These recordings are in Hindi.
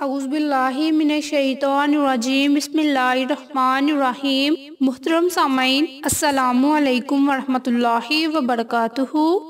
बिस्मिल्लाहिर्रहमानिर्रहीम मुहतरम सामीन अस्सलामुअलैकुम वरहमतुल्लाहि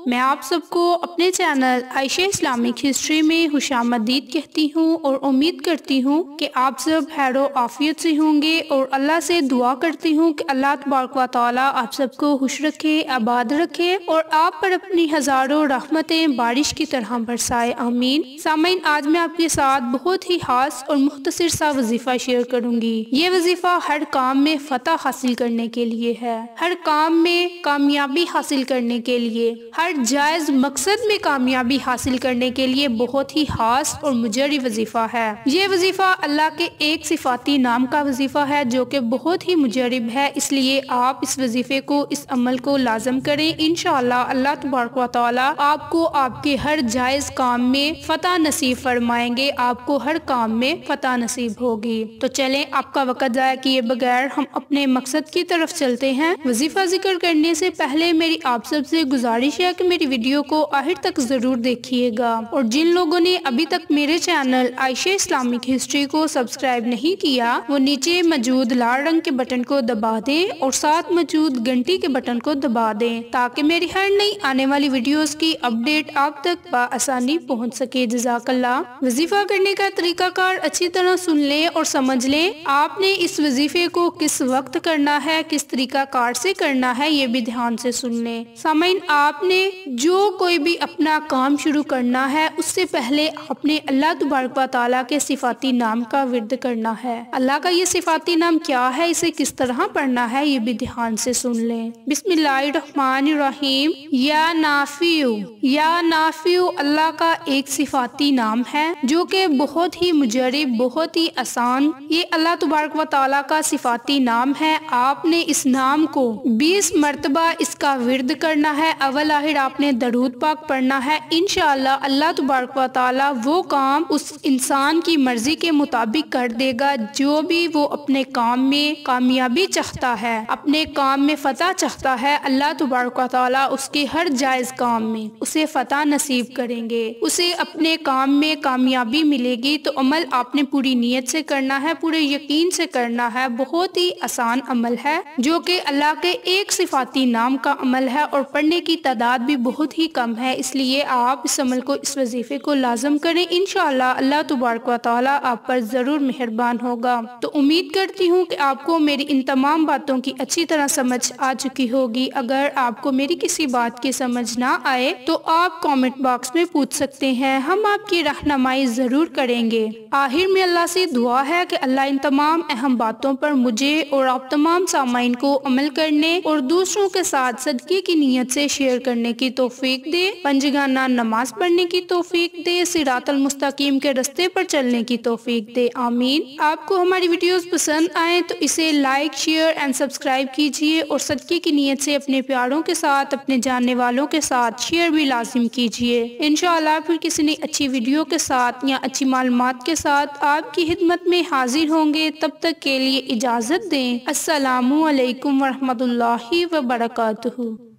मैं आप सबको अपने चैनल आयशा इस्लामिक हिस्ट्री में खुशामदीद कहती हूँ और उम्मीद करती हूँ कि आप सब हैरो आफियत से होंगे और अल्लाह से दुआ करती हूँ कि अल्लाह तबारक व ताली आप सबको खुश रखे आबाद रखे और आप पर अपनी हज़ारों रहमतें बारिश की तरह बरसाए आमीन सामीन आज मैं आपके साथ बहुत ही खास और मुख्तर सा वजीफा शेयर करूँगी। ये वजीफा हर काम में फतह हासिल करने के लिए है। हर काम में कामयाबी हासिल करने के लिए, हर जायज़ मकसद में कामयाबी हासिल करने के लिए बहुत ही खास और मुजरी वजीफा है। ये वजीफा अल्लाह के एक सिफाती नाम का वजीफा है, जो कि बहुत ही मुजरब है। इसलिए आप इस वजीफे को, इस अमल को लाजम करें। इन अल्लाह तबारक आपको आपके हर जायज़ काम में फतह नसीब फरमाएँगे। आपको हर काम में फतह नसीब होगी। तो चलें, आपका वक़्त ज़ाया किए बगैर हम अपने मकसद की तरफ़ चलते हैं। वजीफा ज़िक्र करने से पहले मेरी आप सब सबसे गुजारिश है कि मेरी वीडियो को आखिर तक ज़रूर देखिएगा। और जिन लोगों ने अभी तक मेरे चैनल आयशा इस्लामिक हिस्ट्री को सब्सक्राइब नहीं किया, वो नीचे मौजूद लाल रंग के बटन को दबा दें और साथ मौजूद घंटी के बटन को दबा दें, ताकि मेरी हर नई आने वाली वीडियोस की अपडेट आप तक आसानी पहुँच सके। जजाकल्ला वजीफा करने का तरीकाकार अच्छी तरह सुन लें और समझ लें, आपने इस वजीफे को किस वक्त करना है, किस तरीका कार से करना है, ये भी ध्यान से सुन लें। सामीन, आपने जो कोई भी अपना काम शुरू करना है, उससे पहले आपने अल्लाह तबारक ताला के सिफाती नाम का विरद करना है। अल्लाह का ये सिफाती नाम क्या है, इसे किस तरह पढ़ना है, ये भी ध्यान से सुन लें। बिस्मिल्लाहिर्रहमानिर्रहीम, या नाफियु या नाफियु अल्लाह का एक सिफाती नाम है, जो कि बहुत ही मुजरब बहुत ही आसान। ये अल्लाह तबारक व का सिफाती नाम है। आपने इस नाम को 20 मरतबा इसका विरद करना है। अवल आखिर आपने दरूद पाक पढ़ना है। इन अल्लाह तबारक व वो काम उस इंसान की मर्ज़ी के मुताबिक कर देगा। जो भी वो अपने काम में कामयाबी चाहता है, अपने काम में फतह चाहता है, अल्लाह तबारक ताला उसके हर जायज़ काम में उसे फतह नसीब करेंगे। उसे अपने काम में कामयाबी मिलेगी तो अमल आपने पूरी नीयत से करना है, पूरे यकीन से करना है। बहुत ही आसान अमल है, जो कि अल्लाह के एक सिफाती नाम का अमल है और पढ़ने की तादाद भी बहुत ही कम है। इसलिए आप इस अमल को, इस वजीफे को लाजम करें। इन अल्लाह तबारक आप पर ज़रूर मेहरबान होगा। तो उम्मीद करती हूँ कि आपको मेरी इन तमाम बातों की अच्छी तरह समझ आ चुकी होगी। अगर आपको मेरी किसी बात की समझ ना आए तो आप कमेंट बॉक्स में पूछ सकते हैं। हम आपकी रहनमाई ज़रूर करेंगे। आखिर में अल्लाह से दुआ है कि अल्लाह इन तमाम अहम बातों पर मुझे और आप तमाम सामाइन को अमल करने और दूसरों के साथ सदके की नीयत से शेयर करने की तोफीक दे, पंजगाना नमाज़ पढ़ने की तोफीक दे, सिरातल मुस्तकीम के रस्ते पर चलने की तोफीक दे। आमीन। आपको हमारी वीडियोस पसंद आए तो इसे लाइक, शेयर एंड सब्सक्राइब कीजिए और सदके की नीयत से अपने प्यारों के साथ, अपने जानने वालों के साथ शेयर भी लाजिम कीजिए। इनशाला फिर किसी ने अच्छी वीडियो के साथ या अच्छी मालूम के साथ आपकी हिदमत में हाजिर होंगे। तब तक के लिए इजाज़त दें। असलकम वरहमल वर्का